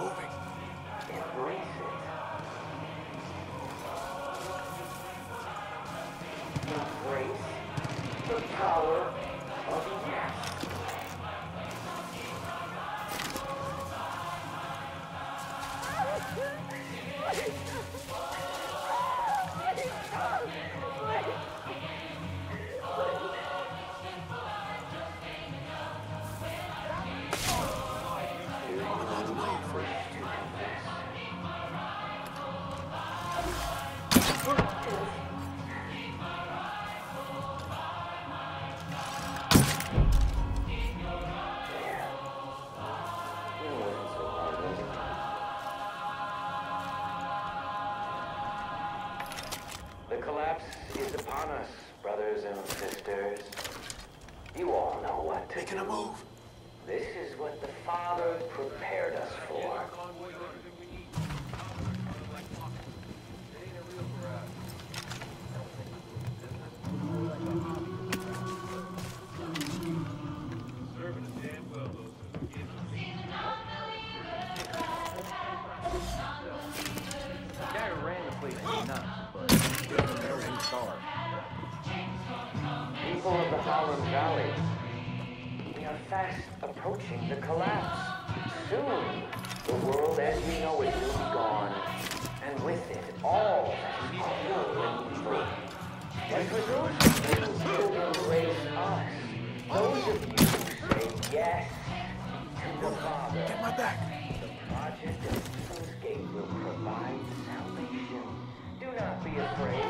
moving. Embrace it. Embrace the power collapse is upon us, brothers and sisters. You all know what to Making a move. This is what the Father prepared us for. The guy who ran the place is nuts, star. People of the Holland Valley, we are fast approaching the collapse. Soon, the world as we know it will be gone, and with it, all that is cruel and evil. And for those of you who will embrace us, those of you who say yes to the Father, Get my back. the project of Eden's Gate will provide salvation. Do not be afraid.